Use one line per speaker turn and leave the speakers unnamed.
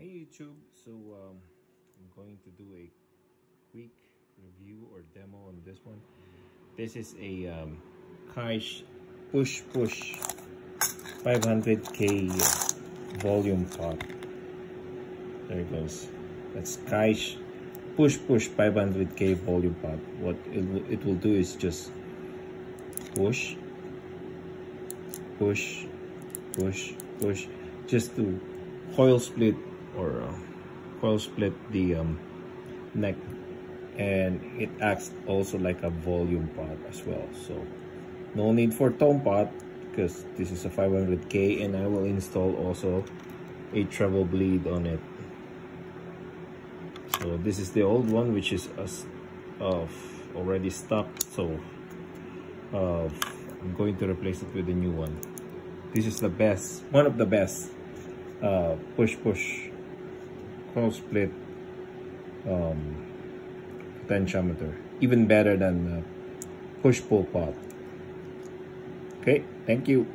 Hey YouTube, so um, I'm going to do a quick review or demo on this one. This is a um, Kaish Push Push 500k volume pot. There it goes. That's Kaish Push Push 500k volume pot. What it it will do is just push, push, push, push, just to coil split or uh, coil split the um, neck. And it acts also like a volume pot as well. So no need for tone pot because this is a 500k and I will install also a treble bleed on it. So this is the old one which is uh, already stopped. So uh, I'm going to replace it with a new one. This is the best one of the best uh, push push coil split um, potentiometer. Even better than push pull pot. Okay thank you